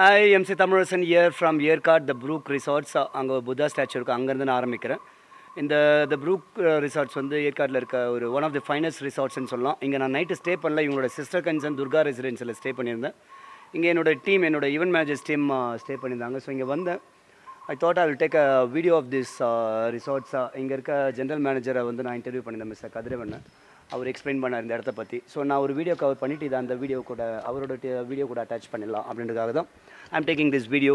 Hi MC Tamilarasan here from Yercaud the brook resorts அங்கே Buddha statue இருக்குது அங்கேருந்து நான் ஆரம்பிக்கிறேன். இந்த த ப்ரூக் ரிசார்ட்ஸ் வந்து ஏற்காட்டில் இருக்க ஒரு ஒன் ஆஃப் தி ஃபைனஸ்ட் ரிசார்ட்ஸ்னு சொல்லலாம். இங்கே நான் நைட்டு ஸ்டே பண்ணல. இவங்களோட சிஸ்டர் கன்சன் துர்கா ரெசிடென்சியில் ஸ்டே பண்ணியிருந்தேன். இங்கே என்னோட டீம் என்னோடய ஈவென்ட் மேனேஜர்ஸ் டீம் ஸ்டே பண்ணியிருந்தாங்க. ஸோ இங்கே வந்தேன். I thought I will take a video of this resorts இங்கே இருக்க ஜென்ரல் மேனேஜரை வந்து நான் இன்டர்வியூ பண்ணியிருந்தேன் மிஸ்டர் கதிரவண்ண அவர் எக்ஸ்பிளைன் பண்ணார் இந்த இடத்த பற்றி ஸோ நான் ஒரு வீடியோ கவர் பண்ணிவிட்டு இதை அந்த வீடியோ கூட அவரோட வீடியோ கூட அட்டாச் பண்ணிடலாம் அப்படின்றதுக்காக தான் I am taking this video